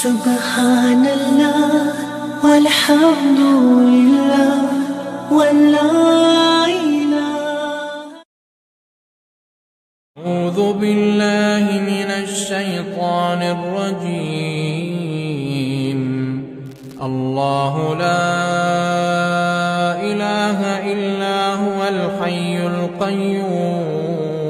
سبحان الله والحمد لله ولا إله أعوذ بالله من الشيطان الرجيم. الله لا إله إلا هو الحي القيوم.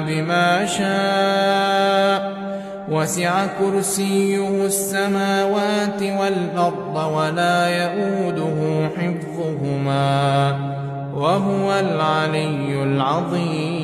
بما شاء وسع كرسيه السماوات والأرض ولا يؤوده حفظهما وهو العلي العظيم.